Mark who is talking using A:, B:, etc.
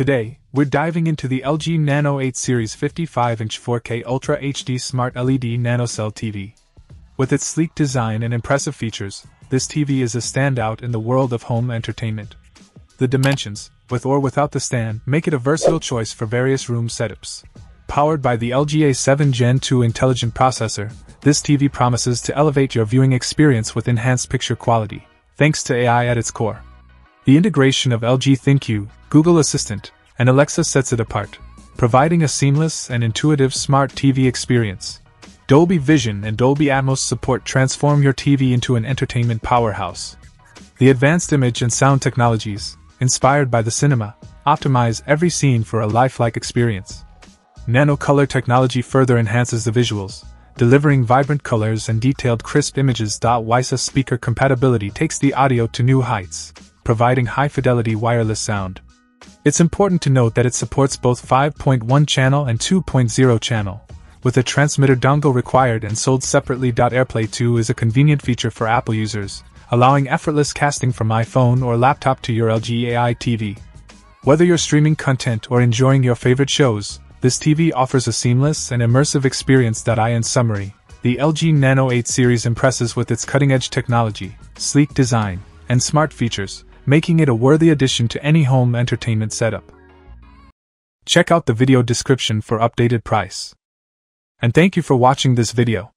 A: Today, we're diving into the LG Nano 8 Series 55 inch 4K Ultra HD Smart LED NanoCell TV. With its sleek design and impressive features, this TV is a standout in the world of home entertainment. The dimensions, with or without the stand, make it a versatile choice for various room setups. Powered by the LG A7 Gen 2 intelligent processor, this TV promises to elevate your viewing experience with enhanced picture quality, thanks to AI at its core. The integration of LG ThinQ, Google Assistant, and Alexa sets it apart, providing a seamless and intuitive smart TV experience. Dolby Vision and Dolby Atmos support transform your TV into an entertainment powerhouse. The advanced image and sound technologies, inspired by the cinema, optimize every scene for a lifelike experience. Nano color technology further enhances the visuals, delivering vibrant colors and detailed crisp images. WiSA speaker compatibility takes the audio to new heights, providing high fidelity wireless sound. It's important to note that it supports both 5.1 channel and 2.0 channel, with a transmitter dongle required and sold separately. AirPlay 2 is a convenient feature for Apple users, allowing effortless casting from iPhone or laptop to your LG AI TV. Whether you're streaming content or enjoying your favorite shows, this TV offers a seamless and immersive experience. I, in summary, the LG Nano 8 series impresses with its cutting edge technology, sleek design, and smart features, making it a worthy addition to any home entertainment setup. Check out the video description for updated price. And thank you for watching this video.